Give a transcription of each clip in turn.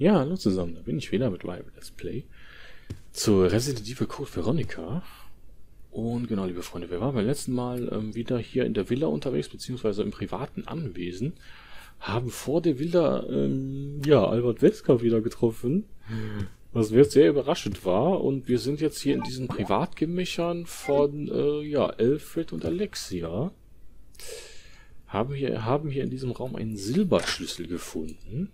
Ja, hallo zusammen, da bin ich wieder mit Rival Let's Play zur Resident Evil Code Veronica. Und genau, liebe Freunde, wir waren beim letzten Mal ähm, wieder hier in der Villa unterwegs, beziehungsweise im privaten Anwesen. Haben vor der Villa, ähm, ja, Albert Wesker wieder getroffen, was mir sehr überraschend war. Und wir sind jetzt hier in diesen Privatgemächern von, äh, ja, Alfred und Alexia. Haben hier, haben hier in diesem Raum einen Silberschlüssel gefunden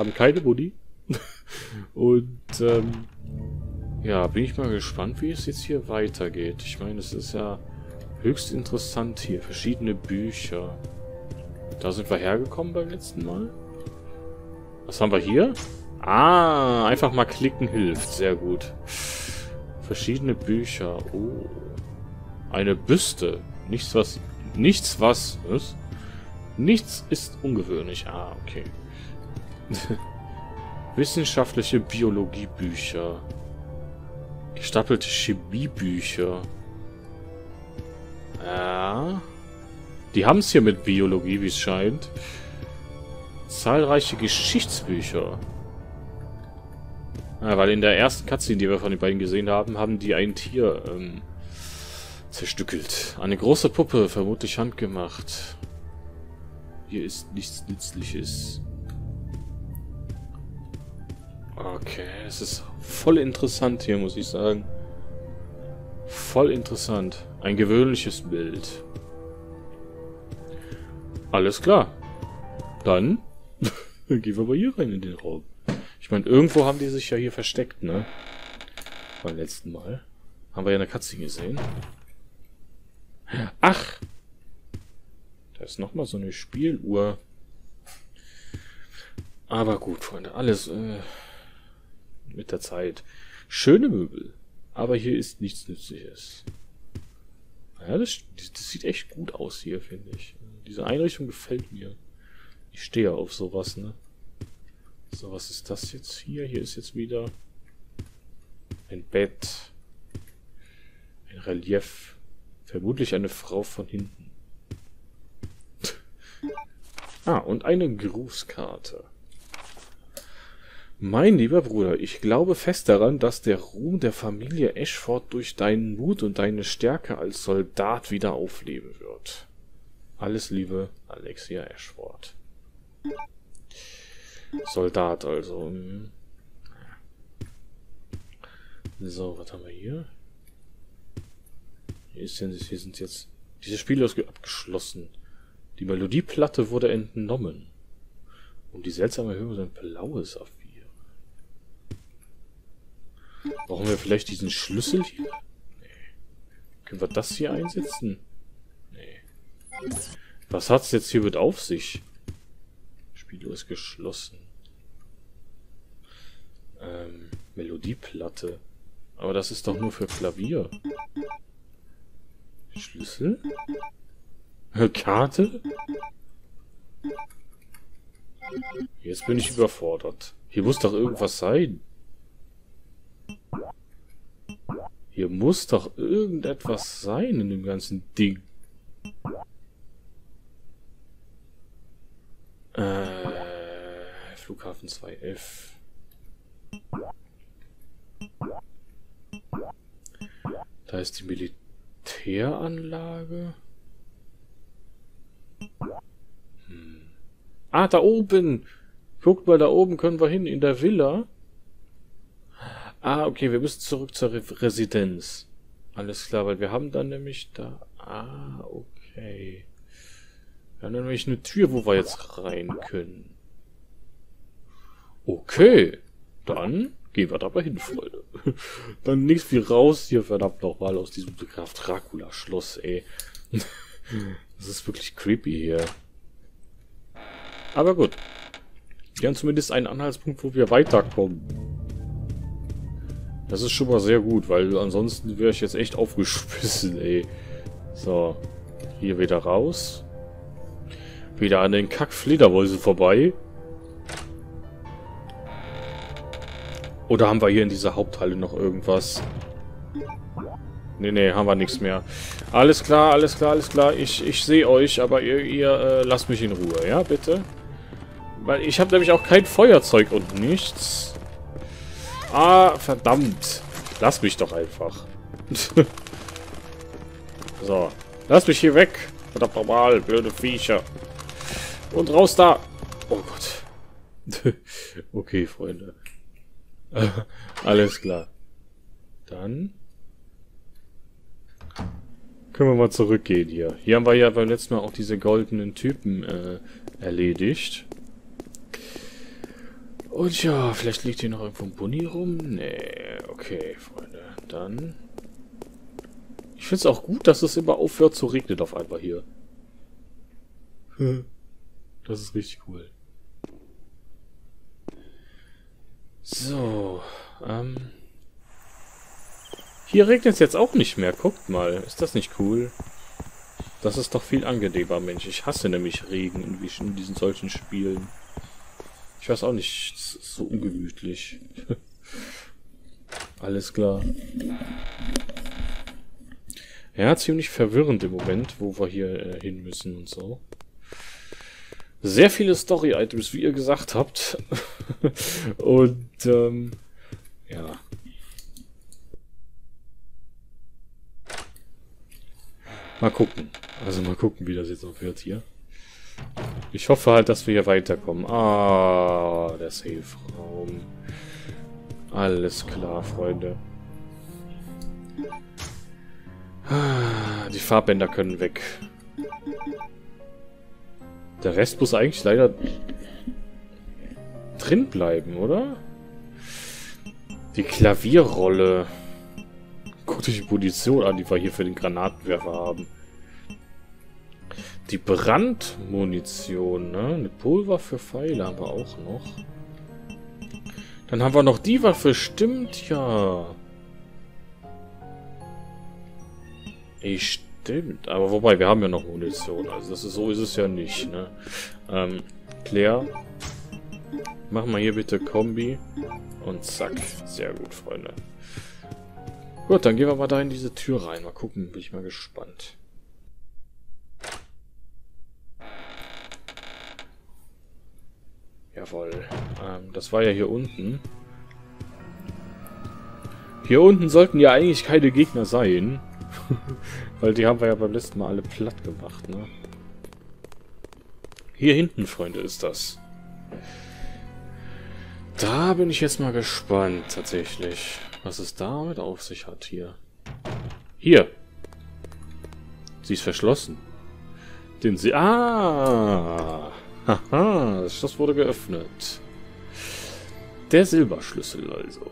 haben keine Buddy. Und ähm, ja, bin ich mal gespannt, wie es jetzt hier weitergeht. Ich meine, es ist ja höchst interessant hier. Verschiedene Bücher. Da sind wir hergekommen beim letzten Mal. Was haben wir hier? Ah, einfach mal klicken hilft. Sehr gut. Verschiedene Bücher. Oh. Eine Büste. Nichts was... Nichts was... Was? Nichts ist ungewöhnlich. Ah, okay. Wissenschaftliche Biologiebücher. Gestapelte Chemiebücher. Ja. Die haben es hier mit Biologie, wie es scheint. Zahlreiche Geschichtsbücher. Ja, weil in der ersten Cutscene, die wir von den beiden gesehen haben, haben die ein Tier ähm, zerstückelt. Eine große Puppe, vermutlich handgemacht. Hier ist nichts Nützliches. Okay, es ist voll interessant hier, muss ich sagen. Voll interessant. Ein gewöhnliches Bild. Alles klar. Dann gehen wir mal hier rein in den Raum. Ich meine, irgendwo haben die sich ja hier versteckt, ne? Beim letzten Mal. Haben wir ja eine Katze gesehen. Ach! Da ist nochmal so eine Spieluhr. Aber gut, Freunde, alles... Äh mit der Zeit. Schöne Möbel, aber hier ist nichts Nützliches. Ja, das, das sieht echt gut aus hier, finde ich. Diese Einrichtung gefällt mir. Ich stehe auf sowas, ne? So, was ist das jetzt hier? Hier ist jetzt wieder ein Bett. Ein Relief. Vermutlich eine Frau von hinten. ah, und eine Grußkarte. Mein lieber Bruder, ich glaube fest daran, dass der Ruhm der Familie Ashford durch deinen Mut und deine Stärke als Soldat wieder aufleben wird. Alles Liebe, Alexia Ashford. Soldat also. Hm. So, was haben wir hier? Hier, denn, hier sind jetzt... Dieses Spiel ist abgeschlossen. Die Melodieplatte wurde entnommen. Und die seltsame Höhe sind blaues auf Brauchen wir vielleicht diesen Schlüssel hier? Nee. Können wir das hier einsetzen? Nee. Was hat's jetzt hier mit auf sich? Spiel ist geschlossen. Ähm, Melodieplatte. Aber das ist doch nur für Klavier. Schlüssel? Karte? Jetzt bin ich überfordert. Hier muss doch irgendwas sein. Hier muss doch irgendetwas sein in dem ganzen Ding. Äh, Flughafen 2F. Da ist die Militäranlage. Hm. Ah, da oben! Guckt mal, da oben können wir hin, in der Villa. Ah, okay, wir müssen zurück zur Re Residenz. Alles klar, weil wir haben dann nämlich da... Ah, okay. Wir haben nämlich eine Tür, wo wir jetzt rein können. Okay, dann gehen wir dabei hin, Freunde. dann nichts wie raus hier, verdammt nochmal, aus diesem Graf Dracula-Schloss, ey. das ist wirklich creepy hier. Aber gut. Wir haben zumindest einen Anhaltspunkt, wo wir weiterkommen. Das ist schon mal sehr gut, weil ansonsten wäre ich jetzt echt aufgeschmissen, ey. So. Hier wieder raus. Wieder an den Kack-Fledermäusen vorbei. Oder haben wir hier in dieser Haupthalle noch irgendwas? Nee, nee, haben wir nichts mehr. Alles klar, alles klar, alles klar. Ich, ich sehe euch, aber ihr, ihr äh, lasst mich in Ruhe, ja, bitte? Weil ich habe nämlich auch kein Feuerzeug und nichts. Ah, verdammt. Lass mich doch einfach. so. Lass mich hier weg. Verdammt normal, blöde Viecher. Und raus da. Oh Gott. okay, Freunde. Alles klar. Dann können wir mal zurückgehen hier. Hier haben wir ja beim letzten Mal auch diese goldenen Typen äh, erledigt. Und ja, vielleicht liegt hier noch irgendwo ein Bunny rum. Nee, okay, Freunde. Dann... Ich finde es auch gut, dass es immer aufhört zu regnen auf einmal hier. Das ist richtig cool. So, ähm... Hier regnet es jetzt auch nicht mehr. Guckt mal. Ist das nicht cool? Das ist doch viel angenehmer, Mensch. Ich hasse nämlich Regen in, in diesen solchen Spielen. Ich weiß auch nicht. So ungemütlich. Alles klar. Ja, ziemlich verwirrend im Moment, wo wir hier äh, hin müssen und so. Sehr viele Story-Items, wie ihr gesagt habt. und, ähm, ja. Mal gucken. Also mal gucken, wie das jetzt wird hier. Ich hoffe halt, dass wir hier weiterkommen. Ah, der Safe-Raum. Alles klar, Freunde. Ah, die Farbbänder können weg. Der Rest muss eigentlich leider drin bleiben, oder? Die Klavierrolle. Guckt euch die Munition an, die wir hier für den Granatenwerfer haben. Die Brandmunition, ne? Eine Pulver für Pfeile haben wir auch noch. Dann haben wir noch die Waffe, stimmt ja. Ich stimmt. Aber wobei, wir haben ja noch Munition. Also das ist, so ist es ja nicht, ne? Ähm, Claire. Mach mal hier bitte Kombi. Und zack. Sehr gut, Freunde. Gut, dann gehen wir mal da in diese Tür rein. Mal gucken, bin ich mal gespannt. Jawohl. Ähm, das war ja hier unten. Hier unten sollten ja eigentlich keine Gegner sein. Weil die haben wir ja beim letzten Mal alle platt gemacht, ne? Hier hinten, Freunde, ist das. Da bin ich jetzt mal gespannt, tatsächlich was es damit auf sich hat hier. Hier. Sie ist verschlossen. Den sie... Ah! Haha, das Schloss wurde geöffnet. Der Silberschlüssel also.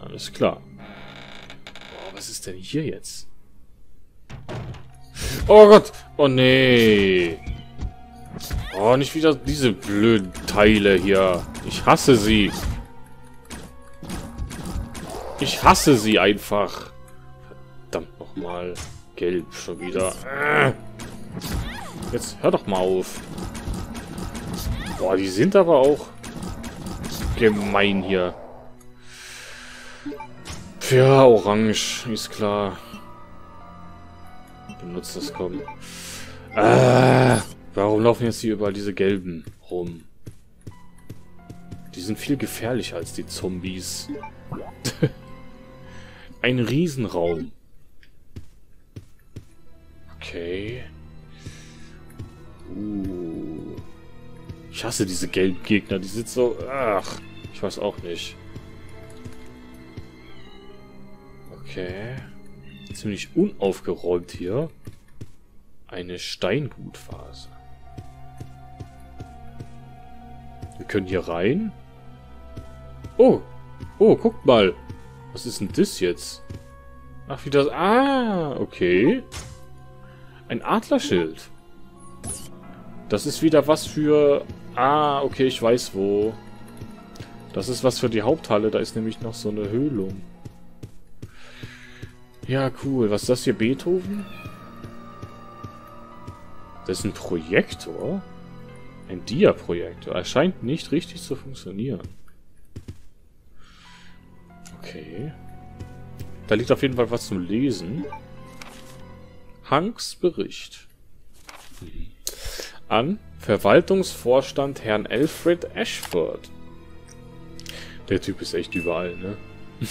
Alles klar. Oh, was ist denn hier jetzt? Oh Gott! Oh nee! Oh, nicht wieder diese blöden Teile hier. Ich hasse sie. Ich hasse sie einfach. Verdammt nochmal. Gelb schon wieder. Äh. Jetzt hör doch mal auf. Boah, die sind aber auch gemein hier. Ja, orange, ist klar. Benutzt das kommen. Äh, warum laufen jetzt hier überall diese gelben rum? Die sind viel gefährlicher als die Zombies. Ein Riesenraum. Okay. Uh. Ich hasse diese gelben Gegner. Die sind so... Ach, ich weiß auch nicht. Okay. Ziemlich unaufgeräumt hier. Eine Steingutphase. Wir können hier rein. Oh. Oh, guckt mal. Was ist denn das jetzt? Ach, wie das... Ah, okay. Ein Adlerschild. Das ist wieder was für... Ah, okay, ich weiß wo. Das ist was für die Haupthalle. Da ist nämlich noch so eine Höhlung. Ja, cool. Was ist das hier? Beethoven? Das ist ein Projektor? Ein Dia-Projektor. Er scheint nicht richtig zu funktionieren. Okay. Da liegt auf jeden Fall was zum Lesen. Hanks Bericht. An Verwaltungsvorstand Herrn Alfred Ashford. Der Typ ist echt überall, ne?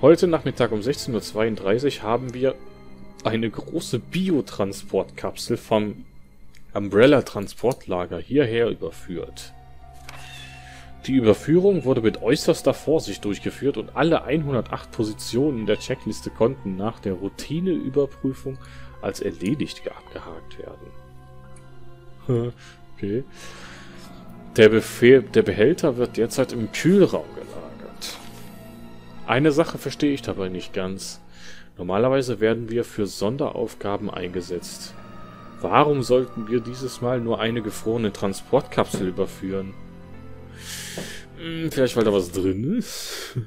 Heute Nachmittag um 16.32 Uhr haben wir eine große Biotransportkapsel vom Umbrella Transportlager hierher überführt. Die Überführung wurde mit äußerster Vorsicht durchgeführt und alle 108 Positionen in der Checkliste konnten nach der Routineüberprüfung als erledigt abgehakt werden. okay. Der, Befehl, der Behälter wird derzeit im Kühlraum gelagert. Eine Sache verstehe ich dabei nicht ganz. Normalerweise werden wir für Sonderaufgaben eingesetzt. Warum sollten wir dieses Mal nur eine gefrorene Transportkapsel überführen? Hm, vielleicht weil da was drin ist?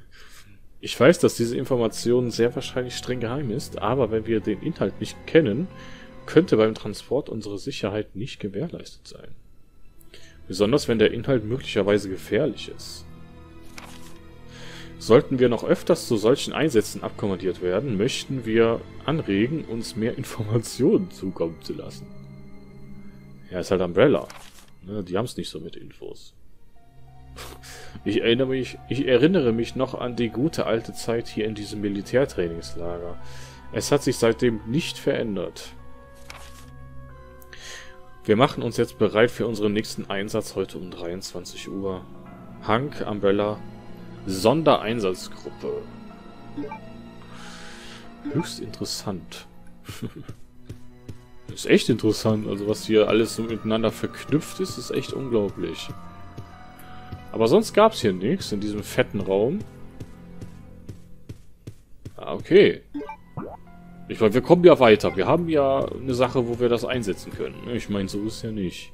Ich weiß, dass diese Information sehr wahrscheinlich streng geheim ist, aber wenn wir den Inhalt nicht kennen, könnte beim Transport unsere Sicherheit nicht gewährleistet sein. Besonders wenn der Inhalt möglicherweise gefährlich ist. Sollten wir noch öfters zu solchen Einsätzen abkommandiert werden, möchten wir anregen, uns mehr Informationen zukommen zu lassen. Ja, ist halt Umbrella. Ne, die haben es nicht so mit Infos. Ich erinnere, mich, ich erinnere mich noch an die gute alte Zeit hier in diesem Militärtrainingslager. Es hat sich seitdem nicht verändert. Wir machen uns jetzt bereit für unseren nächsten Einsatz heute um 23 Uhr. Hank, Umbrella, Sondereinsatzgruppe. Höchst interessant. ist echt interessant. Also was hier alles so miteinander verknüpft ist, ist echt unglaublich. Aber sonst gab es hier nichts in diesem fetten Raum. Ah, okay. Ich meine, wir kommen ja weiter. Wir haben ja eine Sache, wo wir das einsetzen können. Ich meine, so ist ja nicht.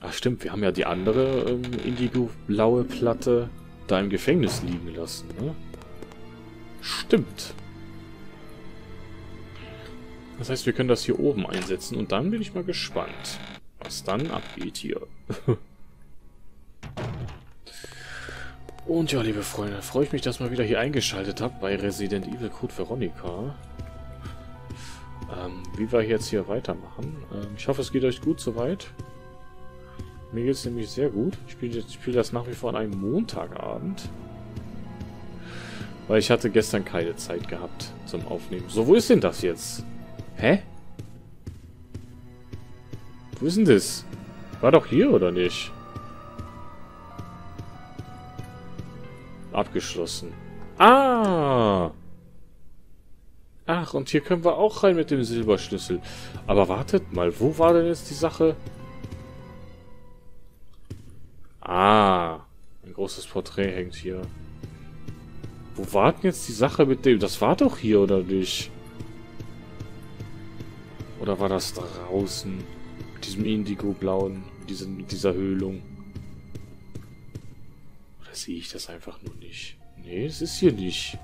Ach stimmt, wir haben ja die andere ähm, indigo-blaue Platte da im Gefängnis liegen lassen, ne? Stimmt. Das heißt, wir können das hier oben einsetzen und dann bin ich mal gespannt, was dann abgeht hier. Und ja, liebe Freunde, freue ich mich, dass mal wieder hier eingeschaltet habt bei Resident Evil Code Veronica. Ähm, wie wir jetzt hier weitermachen. Ähm, ich hoffe, es geht euch gut soweit. Mir geht es nämlich sehr gut. Ich spiele spiel das nach wie vor an einem Montagabend. Weil ich hatte gestern keine Zeit gehabt zum Aufnehmen. So, wo ist denn das jetzt? Hä? Wo ist denn das? War doch hier, oder nicht? Abgeschlossen. Ah! Ach, und hier können wir auch rein mit dem Silberschlüssel. Aber wartet mal, wo war denn jetzt die Sache? Ah, ein großes Porträt hängt hier. Wo war denn jetzt die Sache mit dem? Das war doch hier, oder nicht? Oder war das draußen? Mit diesem Indigo-blauen, mit dieser Höhlung? Sehe ich das einfach nur nicht. Nee, es ist hier nicht.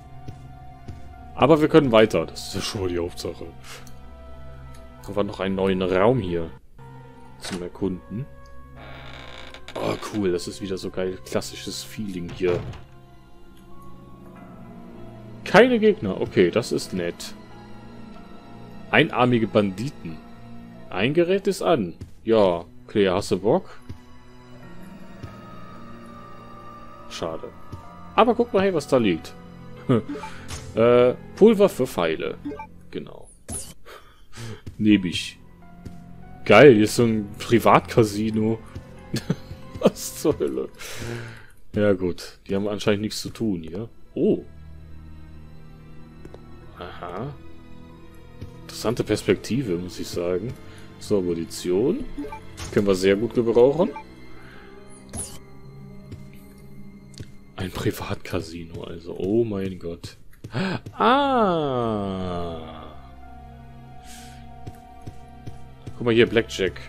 Aber wir können weiter. Das ist ja schon mal die Hauptsache. Haben wir noch einen neuen Raum hier zum Erkunden. Oh, cool. Das ist wieder so geil. Klassisches Feeling hier. Keine Gegner. Okay, das ist nett. Einarmige Banditen. Ein Gerät ist an. Ja, Claire, hast du Bock? Schade. Aber guck mal, hey, was da liegt. äh, Pulver für Pfeile. Genau. Ich. Geil, hier ist so ein Privatcasino. was zur Hölle? Ja gut, die haben anscheinend nichts zu tun hier. Oh. Aha. Interessante Perspektive, muss ich sagen. So, Munition. Können wir sehr gut gebrauchen. Ein Privatcasino, also. Oh mein Gott. Ah. Guck mal hier, Blackjack.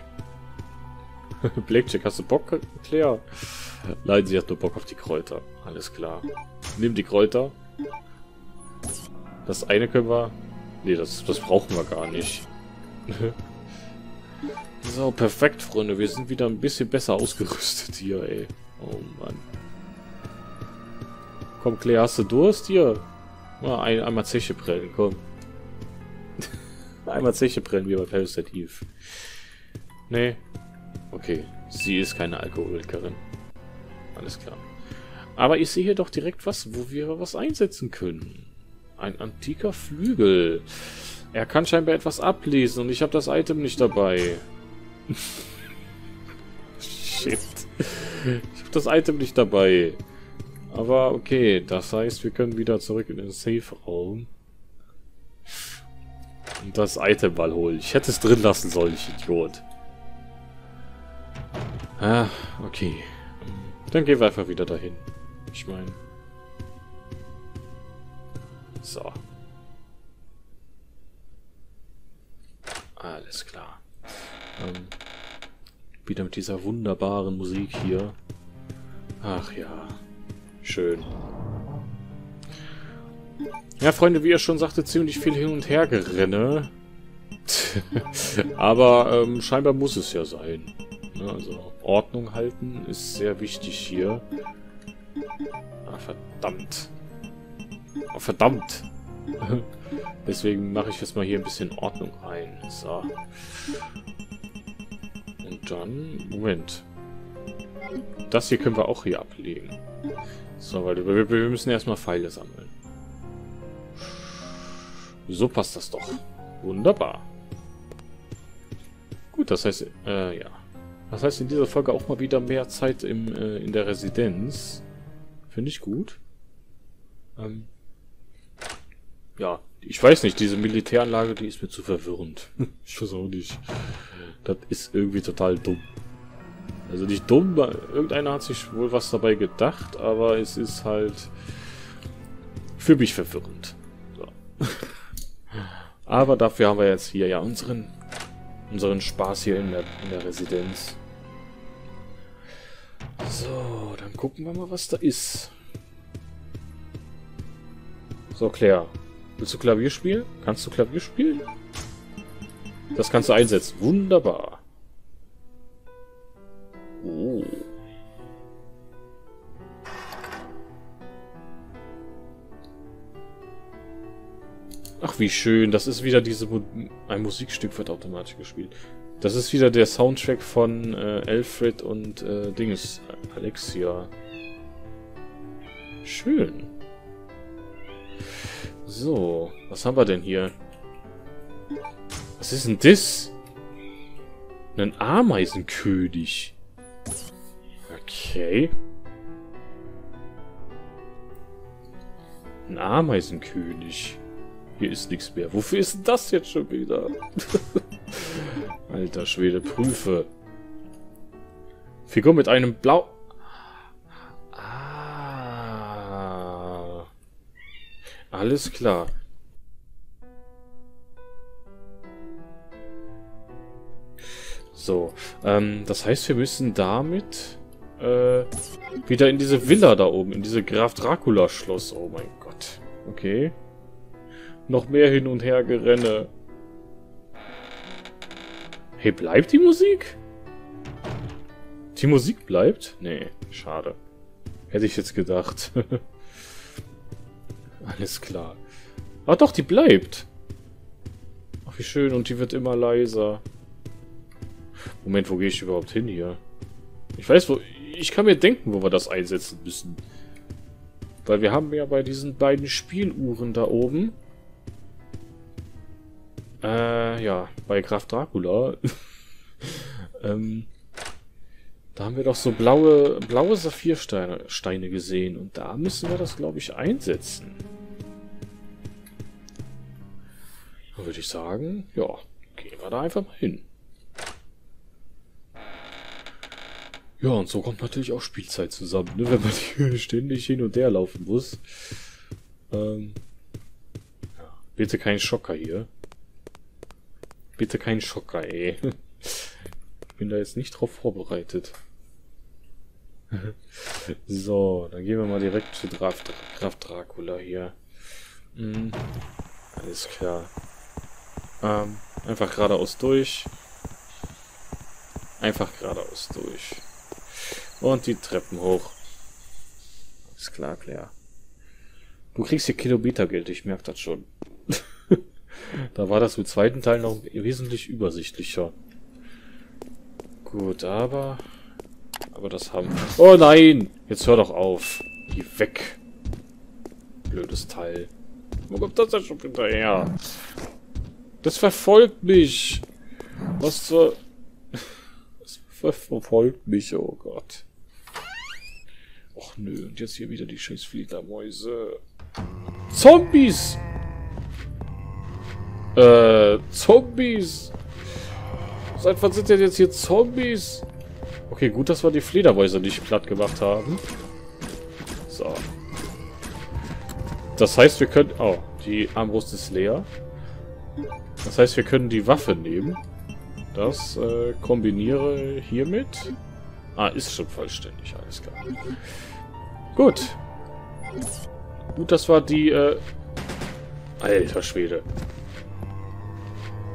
Blackjack, hast du Bock, Claire? Nein, sie hat nur Bock auf die Kräuter. Alles klar. Nimm die Kräuter. Das eine können wir... Nee, das, das brauchen wir gar nicht. so, perfekt, Freunde. Wir sind wieder ein bisschen besser ausgerüstet hier, ey. Oh Mann. Komm, Claire, hast du Durst hier? Mal ein, einmal Zeche prellen, komm. einmal Zeche prellen, wie bei Eve. Nee. Okay, sie ist keine Alkoholikerin. Alles klar. Aber ich sehe hier doch direkt was, wo wir was einsetzen können. Ein antiker Flügel. Er kann scheinbar etwas ablesen und ich habe das Item nicht dabei. Shit. Ich habe das Item nicht dabei. Aber okay, das heißt, wir können wieder zurück in den Safe-Raum. Und das Item mal holen. Ich hätte es drin lassen sollen, ich Idiot. Ah, okay. Dann gehen wir einfach wieder dahin. Ich meine... So. Alles klar. Ähm, wieder mit dieser wunderbaren Musik hier. Ach ja. Schön. Ja, Freunde, wie er schon sagte, ziemlich viel hin und her gerenne. Aber ähm, scheinbar muss es ja sein. Ne, also Ordnung halten ist sehr wichtig hier. Ah, verdammt. Oh, verdammt. Deswegen mache ich jetzt mal hier ein bisschen Ordnung rein. So. Und dann... Moment. Das hier können wir auch hier ablegen. So, weil wir, wir müssen erstmal Pfeile sammeln. So passt das doch. Wunderbar. Gut, das heißt, äh, ja. Das heißt in dieser Folge auch mal wieder mehr Zeit im, äh, in der Residenz. Finde ich gut. Ähm, ja, ich weiß nicht, diese Militäranlage, die ist mir zu verwirrend. ich weiß auch nicht. Das ist irgendwie total dumm. Also nicht dumm, irgendeiner hat sich wohl was dabei gedacht, aber es ist halt für mich verwirrend. So. aber dafür haben wir jetzt hier ja unseren unseren Spaß hier in der, in der Residenz. So, dann gucken wir mal, was da ist. So, Claire. Willst du Klavier spielen? Kannst du Klavier spielen? Das kannst du einsetzen. Wunderbar. Oh. Ach, wie schön. Das ist wieder diese... Mu ein Musikstück wird automatisch gespielt. Das ist wieder der Soundtrack von äh, Alfred und äh, Dinges. Alexia. Schön. So, was haben wir denn hier? Was ist denn das? Ein Ameisenkönig. Okay. Ein Ameisenkönig. Hier ist nichts mehr. Wofür ist das jetzt schon wieder? Alter Schwede, prüfe. Figur mit einem blau... Ah. Alles klar. So, ähm, das heißt, wir müssen damit äh, wieder in diese Villa da oben, in diese Graf Dracula Schloss. Oh mein Gott. Okay. Noch mehr hin und her gerenne. Hey, bleibt die Musik? Die Musik bleibt? Nee, schade. Hätte ich jetzt gedacht. Alles klar. Ah doch, die bleibt. Ach, wie schön. Und die wird immer leiser. Moment, wo gehe ich überhaupt hin hier? Ich weiß, wo... Ich kann mir denken, wo wir das einsetzen müssen. Weil wir haben ja bei diesen beiden Spieluhren da oben äh, ja, bei Graf Dracula. ähm, da haben wir doch so blaue, blaue Saphirsteine Steine gesehen. Und da müssen wir das, glaube ich, einsetzen. Würde ich sagen, ja, gehen wir da einfach mal hin. Ja, und so kommt natürlich auch Spielzeit zusammen, ne, wenn man hier ständig hin und her laufen muss. Ähm, ja, bitte kein Schocker hier. Bitte kein Schocker, ey. Ich bin da jetzt nicht drauf vorbereitet. so, dann gehen wir mal direkt zu Graf, Graf Dracula hier. Mhm. Alles klar. Ähm, einfach geradeaus durch. Einfach geradeaus durch. Und die Treppen hoch. Ist klar, Claire. Du kriegst hier Kilometergeld, ich merke das schon. Da war das im zweiten Teil noch wesentlich übersichtlicher. Gut, aber... Aber das haben... Oh nein! Jetzt hör doch auf. Geh weg. Blödes Teil. Wo kommt das denn schon hinterher? Das verfolgt mich. Was zur... Verfolgt mich, oh Gott. Och nö, und jetzt hier wieder die scheiß Fledermäuse. Zombies! Äh, Zombies! Seit wann sind denn jetzt hier Zombies? Okay, gut, dass wir die Fledermäuse nicht platt gemacht haben. So. Das heißt, wir können... Oh, die Armbrust ist leer. Das heißt, wir können die Waffe nehmen. Das äh, kombiniere hiermit. Ah, ist schon vollständig, alles klar. Gut. Gut, das war die, äh... Alter Schwede.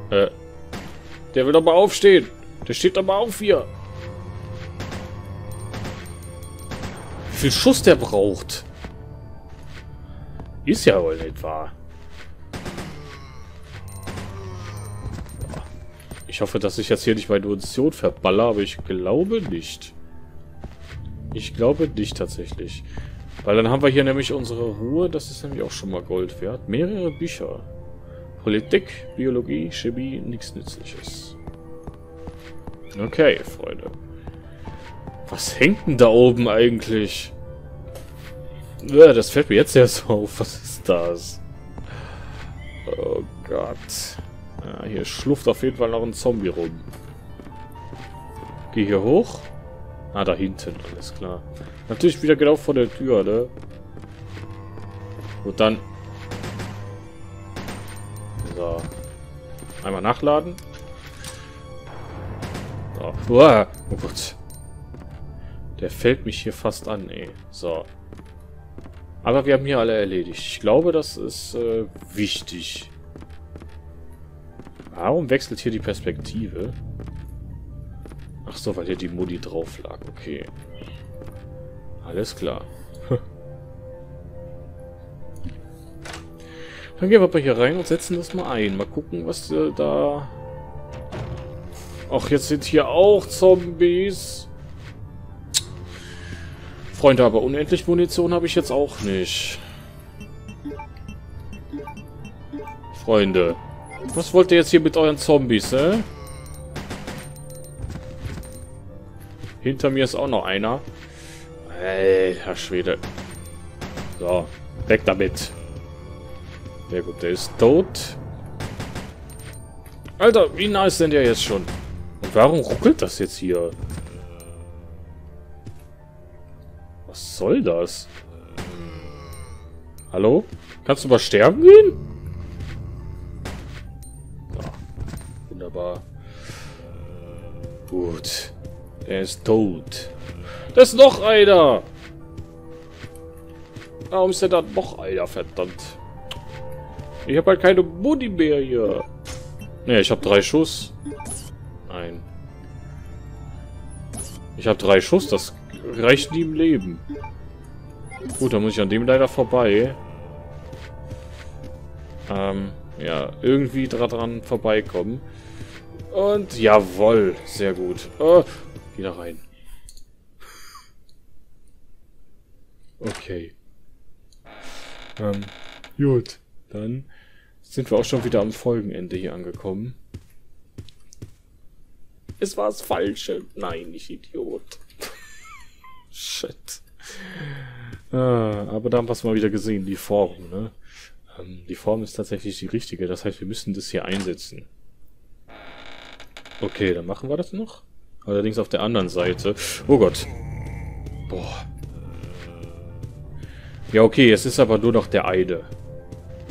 Äh... Der will doch mal aufstehen. Der steht doch mal auf hier. Wie viel Schuss der braucht. Ist ja wohl nicht wahr. Ich hoffe, dass ich jetzt hier nicht meine Munition verballer, aber ich glaube nicht. Ich glaube nicht tatsächlich. Weil dann haben wir hier nämlich unsere Ruhe. Das ist nämlich auch schon mal Gold wert. Mehrere Bücher. Politik, Biologie, Chemie, nichts Nützliches. Okay, Freunde. Was hängt denn da oben eigentlich? Ja, das fällt mir jetzt erst auf. Was ist das? Oh Gott. Ja, hier schluft auf jeden Fall noch ein Zombie rum. Geh hier hoch. Ah, da hinten, alles klar. Natürlich wieder genau vor der Tür, ne? Gut, dann. So. Einmal nachladen. So. Uah. Oh Gott. Der fällt mich hier fast an, ey. So. Aber wir haben hier alle erledigt. Ich glaube, das ist äh, wichtig. Warum wechselt hier die Perspektive? Ach so, weil hier die Modi drauf lag. Okay. Alles klar. Dann gehen wir mal hier rein und setzen das mal ein. Mal gucken, was äh, da... Ach, jetzt sind hier auch Zombies. Freunde, aber unendlich Munition habe ich jetzt auch nicht. Freunde. Was wollt ihr jetzt hier mit euren Zombies, äh? Hinter mir ist auch noch einer. Alter Schwede. So, weg damit. Sehr gut, der ist tot. Alter, wie nah ist denn der jetzt schon? Und warum ruckelt das jetzt hier? Was soll das? Hallo? Kannst du mal sterben gehen? Wunderbar. Gut. Er ist tot. Da ist noch einer! Warum ist denn da noch einer, verdammt? Ich habe halt keine Muni mehr hier. Ne, ich habe drei Schuss. Nein. Ich habe drei Schuss, das reicht nie im Leben. Gut, dann muss ich an dem leider vorbei. Ähm, ja, irgendwie dran vorbeikommen. Und jawoll, sehr gut. Oh, wieder rein. Okay. Ähm, gut. Dann sind wir auch schon wieder am Folgenende hier angekommen. Es war das Falsche. Nein, ich Idiot. Shit. Ah, aber da haben wir es mal wieder gesehen, die Form, ne? Ähm, die Form ist tatsächlich die richtige. Das heißt, wir müssen das hier einsetzen. Okay, dann machen wir das noch. Allerdings auf der anderen Seite. Oh Gott. Boah. Ja, okay, es ist aber nur noch der eine.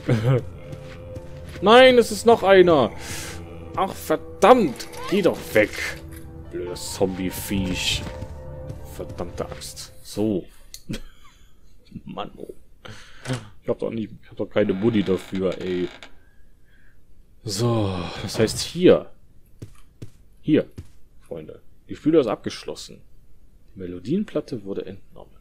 Nein, es ist noch einer. Ach, verdammt. Geh doch weg. Blödes Zombie-Viech. Verdammte Axt. So. Mann, oh. Ich hab doch nicht, ich hab doch keine Buddy dafür, ey. So, das heißt hier. Hier, Freunde. Die Spüle ist abgeschlossen. Die Melodienplatte wurde entnommen.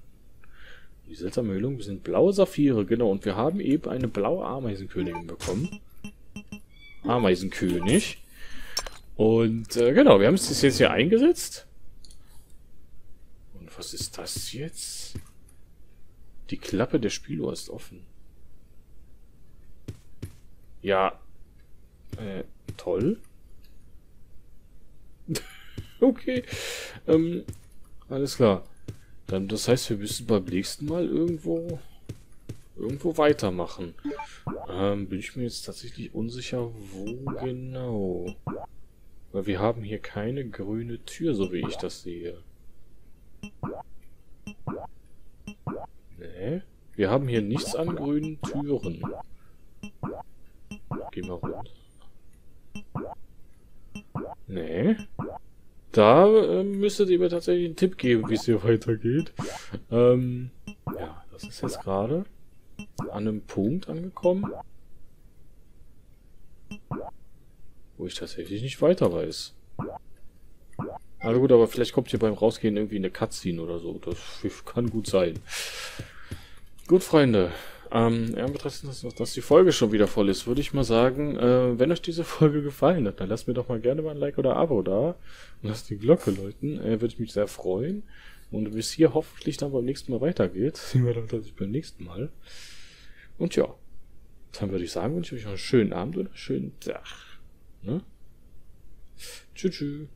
Die seltsame Hüllung sind blaue Saphire, genau. Und wir haben eben eine blaue Ameisenkönigin bekommen. Ameisenkönig. Und äh, genau, wir haben es jetzt hier eingesetzt. Und was ist das jetzt? Die Klappe der Spieluhr ist offen. Ja. Äh, toll. okay. Ähm, alles klar. Dann, das heißt, wir müssen beim nächsten Mal irgendwo irgendwo weitermachen. Ähm, bin ich mir jetzt tatsächlich unsicher, wo genau. Weil wir haben hier keine grüne Tür, so wie ich das sehe. Nee. Wir haben hier nichts an grünen Türen. Geh mal runter. Nee. Da äh, müsstet ihr mir tatsächlich einen Tipp geben, wie es hier weitergeht. Ähm, ja, das ist jetzt gerade an einem Punkt angekommen, wo ich tatsächlich nicht weiter weiß. Also gut, aber vielleicht kommt hier beim Rausgehen irgendwie eine Cutscene oder so. Das kann gut sein. Gut, Freunde. Ähm, ja, betreffend, dass, dass die Folge schon wieder voll ist, würde ich mal sagen, äh, wenn euch diese Folge gefallen hat, dann lasst mir doch mal gerne mal ein Like oder Abo da und lasst die Glocke läuten. Äh, würde ich mich sehr freuen. Und bis hier hoffentlich dann beim nächsten Mal weitergeht, sehen wir dann tatsächlich beim nächsten Mal. Und ja, dann würde ich sagen, wünsche ich euch noch einen schönen Abend oder einen schönen Tag. Ne? Tschüss. tschüss.